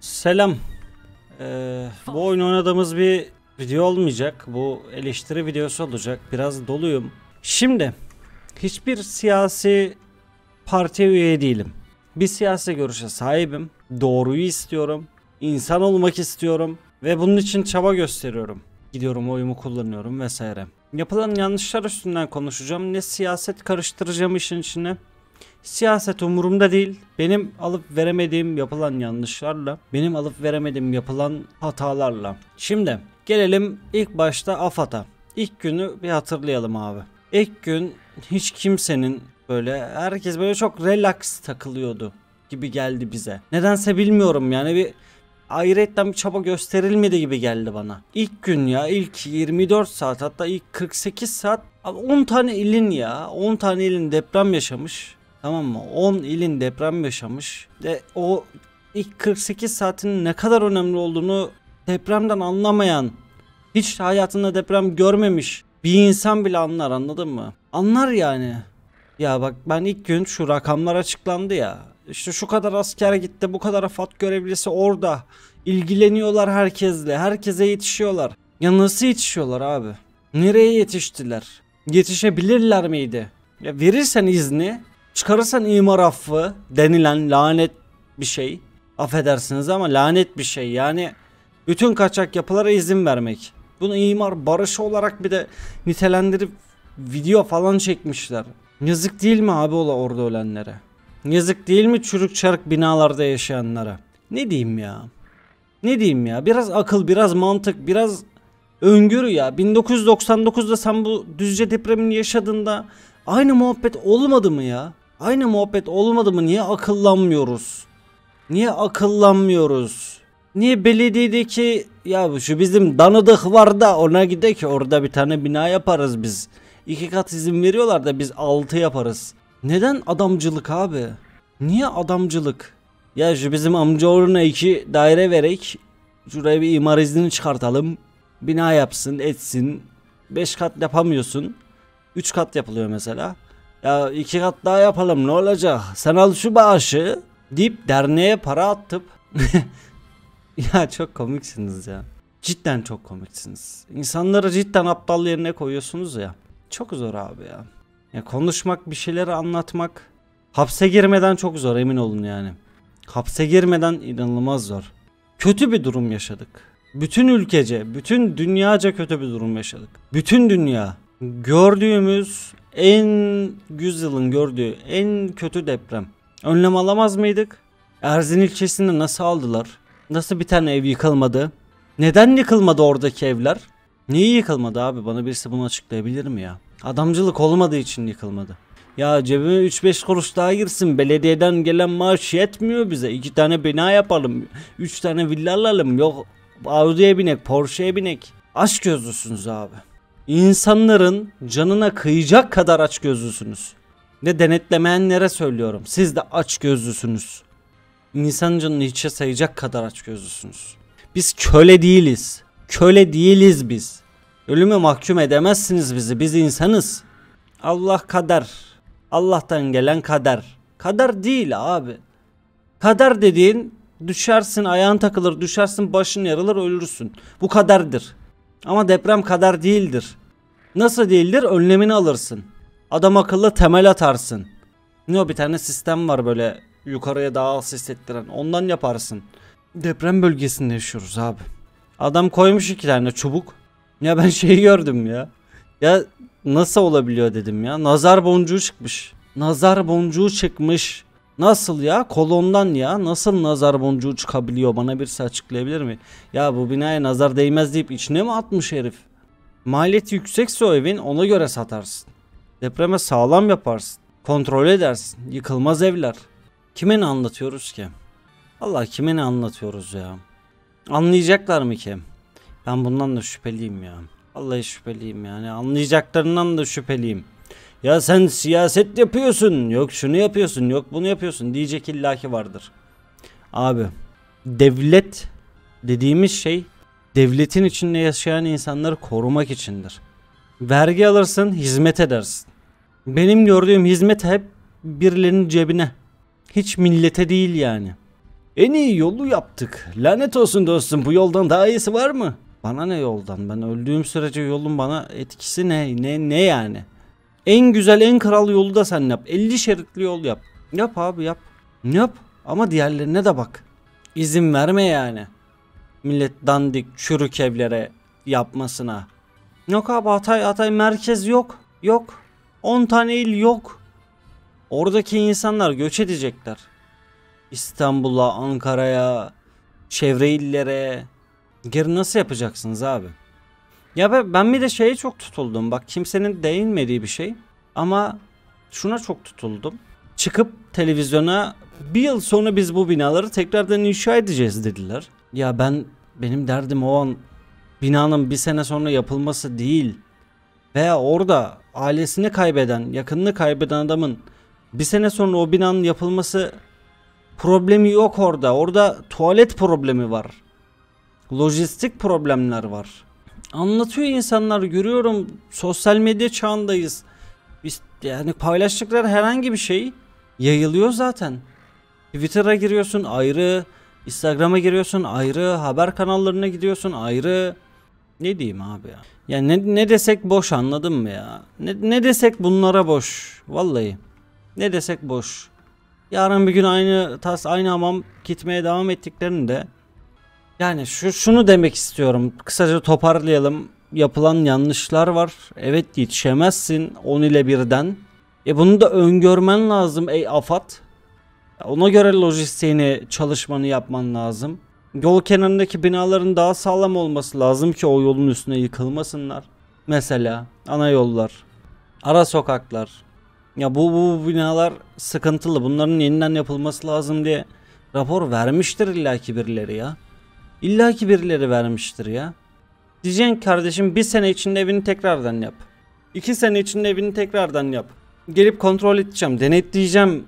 Selam. Ee, bu oyun oynadığımız bir video olmayacak. Bu eleştiri videosu olacak. Biraz doluyum. Şimdi hiçbir siyasi partiye üye değilim. Bir siyasi görüşe sahibim. Doğruyu istiyorum. İnsan olmak istiyorum. Ve bunun için çaba gösteriyorum. Gidiyorum oyumu kullanıyorum vesaire. Yapılan yanlışlar üstünden konuşacağım. Ne siyaset karıştıracağım işin içine. Siyaset umurumda değil. Benim alıp veremediğim yapılan yanlışlarla, benim alıp veremediğim yapılan hatalarla. Şimdi gelelim ilk başta AFAD'a. İlk günü bir hatırlayalım abi. İlk gün hiç kimsenin böyle herkes böyle çok relax takılıyordu gibi geldi bize. Nedense bilmiyorum yani bir ayrıyetten bir çaba gösterilmedi gibi geldi bana. İlk gün ya ilk 24 saat hatta ilk 48 saat 10 tane ilin ya 10 tane ilin deprem yaşamış. Tamam mı? 10 ilin deprem yaşamış. Ve o ilk 48 saatin ne kadar önemli olduğunu depremden anlamayan, hiç hayatında deprem görmemiş bir insan bile anlar anladın mı? Anlar yani. Ya bak ben ilk gün şu rakamlar açıklandı ya. İşte şu kadar asker gitti, bu kadar AFAD görevlisi orada. İlgileniyorlar herkesle, herkese yetişiyorlar. Ya nasıl yetişiyorlar abi? Nereye yetiştiler? Yetişebilirler miydi? Ya verirsen izni, çıkarırsan imar affı denilen lanet bir şey. Affedersiniz ama lanet bir şey. Yani bütün kaçak yapılara izin vermek. Bunu imar barışı olarak bir de nitelendirip video falan çekmişler. Yazık değil mi abi ola orada ölenlere? Yazık değil mi çürük çarık binalarda yaşayanlara? Ne diyeyim ya? Ne diyeyim ya? Biraz akıl, biraz mantık, biraz öngörü ya. 1999'da sen bu Düzce depremini yaşadığında aynı muhabbet olmadı mı ya? Aynı muhabbet olmadı mı? Niye akıllanmıyoruz? Niye akıllanmıyoruz? Niye belediyedeki ya şu bizim danıdık var da ona gidek orada bir tane bina yaparız biz. İki kat izin veriyorlar da biz altı yaparız. Neden adamcılık abi? Niye adamcılık? Ya şu bizim amcaoğluna iki daire verek şuraya bir imar iznini çıkartalım. Bina yapsın etsin. Beş kat yapamıyorsun. Üç kat yapılıyor mesela. Ya iki kat daha yapalım ne olacak? Sen al şu bağışı deyip derneğe para attıp ya çok komiksiniz ya. Cidden çok komiksiniz. İnsanları cidden aptal yerine koyuyorsunuz ya. Çok zor abi ya. Ya konuşmak, bir şeyleri anlatmak hapse girmeden çok zor emin olun yani. Hapse girmeden inanılmaz zor. Kötü bir durum yaşadık. Bütün ülkece, bütün dünyaca kötü bir durum yaşadık. Bütün dünya gördüğümüz en yüzyılın gördüğü en kötü deprem. Önlem alamaz mıydık? Erzin ilçesinde nasıl aldılar? Nasıl bir tane ev yıkılmadı? Neden yıkılmadı oradaki evler? Niye yıkılmadı abi? Bana birisi bunu açıklayabilir mi ya? Adamcılık olmadığı için yıkılmadı. Ya cebime 3-5 kuruş daha girsin. Belediyeden gelen maaş yetmiyor bize. 2 tane bina yapalım. 3 tane villa alalım. Yok Audi'ye binek, Porsche'ye binek. Aşk gözlüsünüz abi. İnsanların canına kıyacak kadar aç gözlüsünüz. Ne denetlemeyenlere söylüyorum. Siz de aç gözlüsünüz. İnsan canını hiçe sayacak kadar aç gözlüsünüz. Biz köle değiliz. Köle değiliz biz. Ölüme mahkum edemezsiniz bizi. Biz insanız. Allah kader. Allah'tan gelen kader. Kader değil abi. Kader dediğin düşersin ayağın takılır düşersin başın yarılır ölürsün. Bu kaderdir. Ama deprem kader değildir. Nasıl değildir? Önlemini alırsın. Adam akıllı temel atarsın. Ne o bir tane sistem var böyle yukarıya daha az hissettiren. Ondan yaparsın. Deprem bölgesinde yaşıyoruz abi. Adam koymuş iki tane çubuk. Ya ben şeyi gördüm ya. Ya nasıl olabiliyor dedim ya. Nazar boncuğu çıkmış. Nazar boncuğu çıkmış. Nasıl ya? Kolondan ya. Nasıl nazar boncuğu çıkabiliyor? Bana birisi açıklayabilir mi? Ya bu binaya nazar değmez deyip içine mi atmış herif? Maliyeti yüksekse o evin ona göre satarsın. Depreme sağlam yaparsın. Kontrol edersin. Yıkılmaz evler. Kime ne anlatıyoruz ki? Allah kime ne anlatıyoruz ya? Anlayacaklar mı ki? Ben bundan da şüpheliyim ya. Vallahi şüpheliyim yani. Anlayacaklarından da şüpheliyim. Ya sen siyaset yapıyorsun. Yok şunu yapıyorsun. Yok bunu yapıyorsun. Diyecek illaki vardır. Abi devlet dediğimiz şey devletin içinde yaşayan insanları korumak içindir. Vergi alırsın, hizmet edersin. Benim gördüğüm hizmet hep birilerinin cebine. Hiç millete değil yani. En iyi yolu yaptık. Lanet olsun dostum bu yoldan daha iyisi var mı? Bana ne yoldan? Ben öldüğüm sürece yolun bana etkisi ne? Ne ne yani? En güzel en kral yolu da sen yap. 50 şeritli yol yap. Yap abi yap. Yap ama diğerlerine de bak. İzin verme yani. Millet dandik çürük evlere yapmasına. Yok abi Hatay Hatay merkez yok. Yok. 10 tane il yok. Oradaki insanlar göç edecekler. İstanbul'a, Ankara'ya, çevre illere. Geri nasıl yapacaksınız abi? Ya ben, ben bir de şeye çok tutuldum. Bak kimsenin değinmediği bir şey. Ama şuna çok tutuldum. Çıkıp televizyona bir yıl sonra biz bu binaları tekrardan inşa edeceğiz dediler. Ya ben benim derdim o an binanın bir sene sonra yapılması değil. Veya orada ailesini kaybeden, yakınını kaybeden adamın bir sene sonra o binanın yapılması problemi yok orada. Orada tuvalet problemi var. Lojistik problemler var. Anlatıyor insanlar görüyorum sosyal medya çağındayız. Biz yani paylaştıkları herhangi bir şey yayılıyor zaten. Twitter'a giriyorsun ayrı, Instagram'a giriyorsun ayrı, haber kanallarına gidiyorsun ayrı. Ne diyeyim abi ya? Ya ne, ne desek boş anladın mı ya? Ne, ne desek bunlara boş. Vallahi. Ne desek boş. Yarın bir gün aynı tas aynı hamam gitmeye devam ettiklerinde yani şu şunu demek istiyorum. Kısaca toparlayalım. Yapılan yanlışlar var. Evet yetişemezsin 10 ile birden. E bunu da öngörmen lazım ey AFAD. Ona göre lojistiğini, çalışmanı yapman lazım. Yol kenarındaki binaların daha sağlam olması lazım ki o yolun üstüne yıkılmasınlar. Mesela ana yollar, ara sokaklar. Ya bu, bu binalar sıkıntılı. Bunların yeniden yapılması lazım diye rapor vermiştir illaki birileri ya. İllaki birileri vermiştir ya. Diyeceksin kardeşim bir sene içinde evini tekrardan yap. İki sene içinde evini tekrardan yap. Gelip kontrol edeceğim, denetleyeceğim.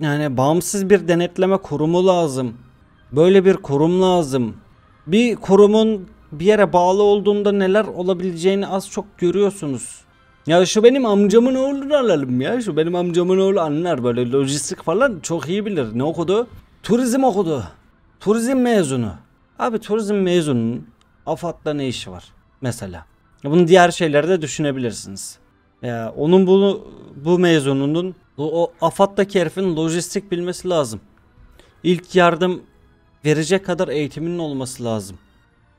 Yani bağımsız bir denetleme kurumu lazım. Böyle bir kurum lazım. Bir kurumun bir yere bağlı olduğunda neler olabileceğini az çok görüyorsunuz. Ya şu benim amcamın oğlunu alalım ya. Şu benim amcamın oğlu anlar böyle lojistik falan çok iyi bilir. Ne okudu? Turizm okudu. Turizm mezunu. Abi turizm mezununun AFAD'da ne işi var? Mesela. Bunu diğer şeylerde de düşünebilirsiniz. Ya onun bunu bu mezununun o AFAD'daki herifin lojistik bilmesi lazım. İlk yardım verecek kadar eğitiminin olması lazım.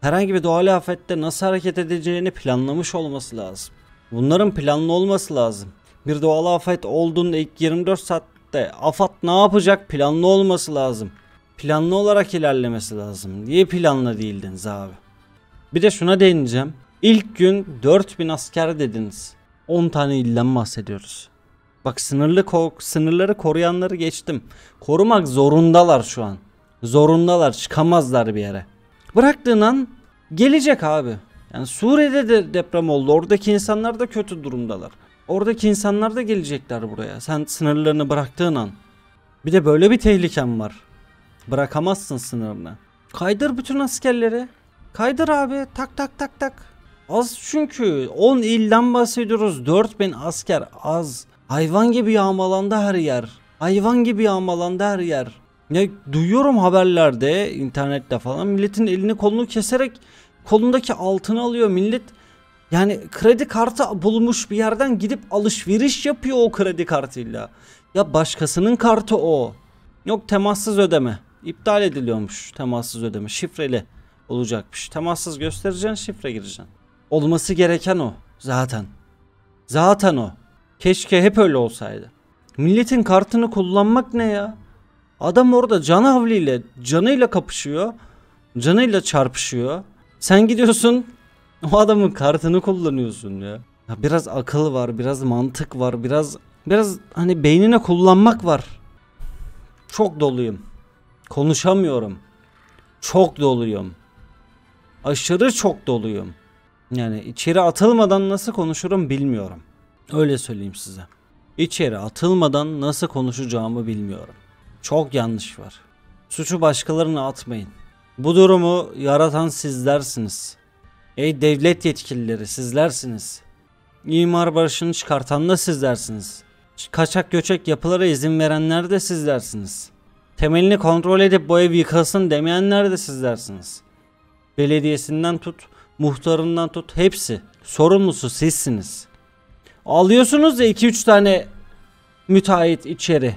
Herhangi bir doğal afette nasıl hareket edeceğini planlamış olması lazım. Bunların planlı olması lazım. Bir doğal afet olduğunda ilk 24 saatte AFAD ne yapacak planlı olması lazım. Planlı olarak ilerlemesi lazım. Niye planlı değildiniz abi? Bir de şuna değineceğim. İlk gün 4000 asker dediniz. 10 tane ilden bahsediyoruz. Bak sınırlı ko sınırları koruyanları geçtim. Korumak zorundalar şu an. Zorundalar çıkamazlar bir yere. Bıraktığın an gelecek abi. Yani Suriye'de de deprem oldu. Oradaki insanlar da kötü durumdalar. Oradaki insanlar da gelecekler buraya. Sen sınırlarını bıraktığın an. Bir de böyle bir tehlikem var. Bırakamazsın sınırını. Kaydır bütün askerleri. Kaydır abi. Tak tak tak tak. Az çünkü 10 ilden bahsediyoruz. 4000 asker az. Hayvan gibi yağmalandı her yer. Hayvan gibi yağmalandı her yer. Ya duyuyorum haberlerde, internette falan milletin elini kolunu keserek kolundaki altını alıyor millet. Yani kredi kartı bulmuş bir yerden gidip alışveriş yapıyor o kredi kartıyla. Ya başkasının kartı o. Yok temassız ödeme. İptal ediliyormuş temassız ödeme. Şifreli olacakmış. Temassız göstereceksin şifre gireceksin. Olması gereken o zaten. Zaten o. Keşke hep öyle olsaydı. Milletin kartını kullanmak ne ya? Adam orada can havliyle canıyla kapışıyor. Canıyla çarpışıyor. Sen gidiyorsun o adamın kartını kullanıyorsun ya. ya. Biraz akıl var, biraz mantık var, biraz biraz hani beynine kullanmak var. Çok doluyum. Konuşamıyorum. Çok doluyum. Aşırı çok doluyum. Yani içeri atılmadan nasıl konuşurum bilmiyorum. Öyle söyleyeyim size. İçeri atılmadan nasıl konuşacağımı bilmiyorum. Çok yanlış var. Suçu başkalarına atmayın. Bu durumu yaratan sizlersiniz. Ey devlet yetkilileri sizlersiniz. İmar barışını çıkartan da sizlersiniz. Kaçak göçek yapılara izin verenler de sizlersiniz. Temelini kontrol edip bu ev yıkılsın demeyenler de sizlersiniz. Belediyesinden tut, muhtarından tut hepsi. Sorumlusu sizsiniz. Alıyorsunuz ya 2-3 tane müteahhit içeri.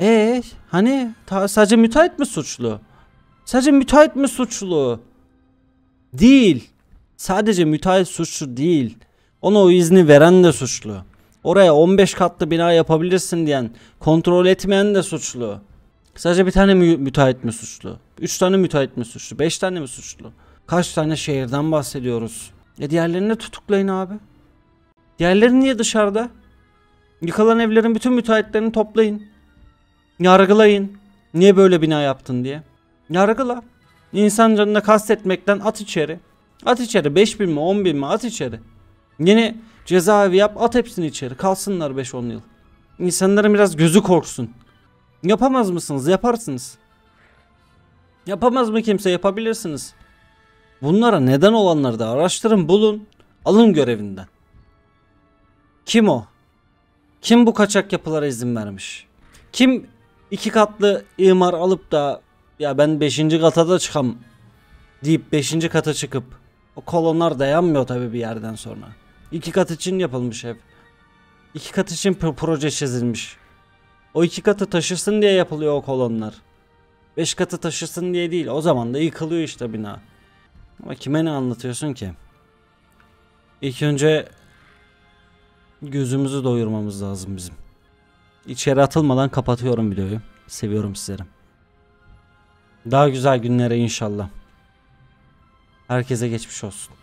E hani sadece müteahhit mi suçlu? Sadece müteahhit mi suçlu? Değil. Sadece müteahhit suçlu değil. Ona o izni veren de suçlu. Oraya 15 katlı bina yapabilirsin diyen, kontrol etmeyen de suçlu. Sadece bir tane mü- müteahhit mi suçlu? 3 tane müteahhit mi suçlu? 5 tane mi suçlu? Kaç tane şehirden bahsediyoruz? E diğerlerini tutuklayın abi. Diğerleri niye dışarıda? Yıkılan evlerin bütün müteahhitlerini toplayın. Yargılayın. Niye böyle bina yaptın diye. Yargıla. İnsan canına kastetmekten at içeri. At içeri 5 bin mi 10 bin mi at içeri. Yine cezaevi yap at hepsini içeri. Kalsınlar 5-10 yıl. İnsanların biraz gözü korksun. Yapamaz mısınız? Yaparsınız. Yapamaz mı kimse? Yapabilirsiniz. Bunlara neden olanları da araştırın bulun. Alın görevinden. Kim o? Kim bu kaçak yapılara izin vermiş? Kim iki katlı imar alıp da ya ben 5. kata da çıkam deyip 5. kata çıkıp o kolonlar dayanmıyor tabi bir yerden sonra. İki kat için yapılmış ev. İki kat için pro- proje çizilmiş. O iki katı taşısın diye yapılıyor o kolonlar. Beş katı taşısın diye değil. O zaman da yıkılıyor işte bina. Ama kime ne anlatıyorsun ki? İlk önce gözümüzü doyurmamız lazım bizim. İçeri atılmadan kapatıyorum videoyu. Seviyorum sizleri. Daha güzel günlere inşallah. Herkese geçmiş olsun.